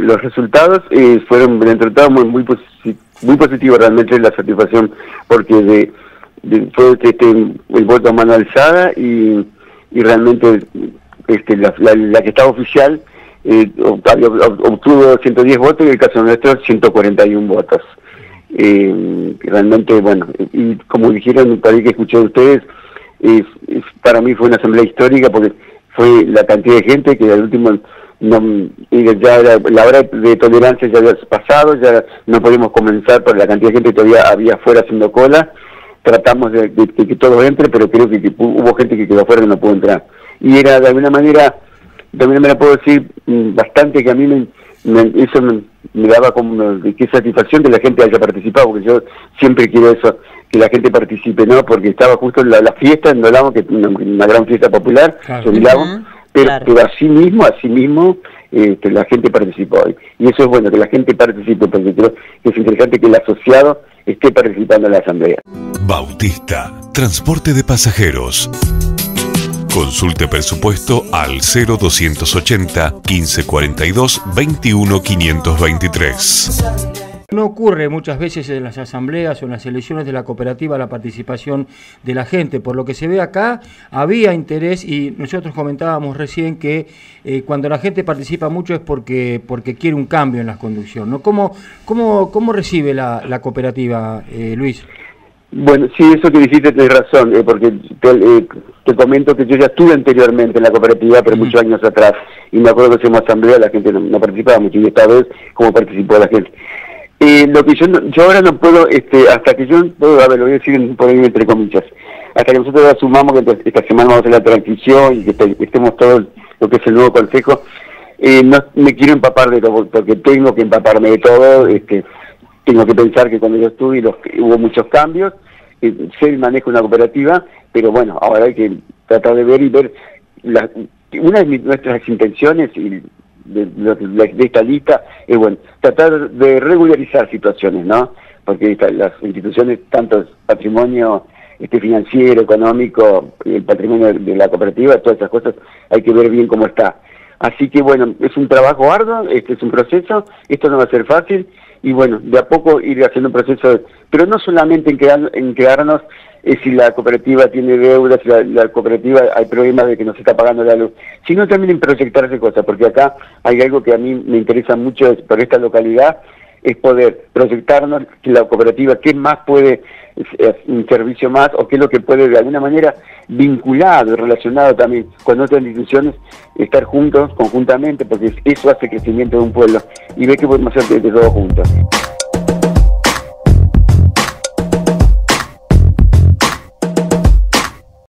Los resultados eh, fueron dentro de muy, muy, muy positivos realmente la satisfacción porque de, fue este, el voto a mano alzada y, y realmente este, la, que estaba oficial eh, obtuvo 110 votos y el caso nuestro 141 votos. Eh, realmente, bueno, y como dijeron, para que escuché de ustedes, es, para mí fue una asamblea histórica porque fue la cantidad de gente que al último no, ya la hora de tolerancia ya había pasado, ya no podemos comenzar por la cantidad de gente que todavía había afuera haciendo cola. Tratamos de, que todo entre, pero creo que, hubo gente que quedó afuera y no pudo entrar. Y era de alguna manera, de alguna manera puedo decir mm, bastante que a mí me, eso me, daba como qué satisfacción que la gente haya participado, porque yo siempre quiero eso, que la gente participe, ¿no? Porque estaba justo en la, fiesta en Dolamo, que es una, gran fiesta popular, pero, pero así mismo, así mismo, este, la gente participó. Y eso es bueno, que la gente participe, porque creo que es interesante que el asociado esté participando en la asamblea. Bautista, transporte de pasajeros. Consulte presupuesto al 0280 1542 21523. No ocurre muchas veces en las asambleas o en las elecciones de la cooperativa la participación de la gente. Por lo que se ve acá, había interés y nosotros comentábamos recién que eh, cuando la gente participa mucho es porque, porque quiere un cambio en la conducción. ¿no? ¿Cómo, cómo, cómo recibe la, la cooperativa, eh, Luis? Bueno, sí, eso que dijiste tienes razón, eh, porque te, comento que yo ya estuve anteriormente en la cooperativa, pero muchos años atrás, y me acuerdo que hacíamos asamblea, la gente no, no participaba mucho, y esta vez, ¿cómo participó la gente? Eh, lo que yo, yo ahora no puedo, este, hasta que yo, puedo, a ver, lo voy a decir por ahí entre comillas, hasta que nosotros asumamos que esta semana vamos a hacer la transición y que estemos todos lo que es el nuevo consejo, eh, no me quiero empapar de todo, porque tengo que empaparme de todo, este, tengo que pensar que cuando yo estuve los, hubo muchos cambios, eh, sé manejo una cooperativa, pero bueno, ahora hay que tratar de ver y ver la, una de nuestras intenciones y de, de, esta lista es bueno tratar de regularizar situaciones, ¿no? Porque las instituciones, tanto patrimonio este financiero, económico, el patrimonio de la cooperativa, todas esas cosas, hay que ver bien cómo está. Así que bueno, es un trabajo arduo, este es un proceso, esto no va a ser fácil, y bueno, de a poco ir haciendo un proceso, pero no solamente en, en quedarnos es si la cooperativa tiene deudas, si la, cooperativa hay problemas de que no se está pagando la luz, sino también en proyectarse cosas, porque acá hay algo que a mí me interesa mucho por esta localidad, es poder proyectarnos la cooperativa qué más puede, un servicio más, o qué es lo que puede de alguna manera vinculado, relacionado también con otras instituciones, estar juntos, conjuntamente, porque eso hace crecimiento de un pueblo, y ve que podemos hacer de todos juntos.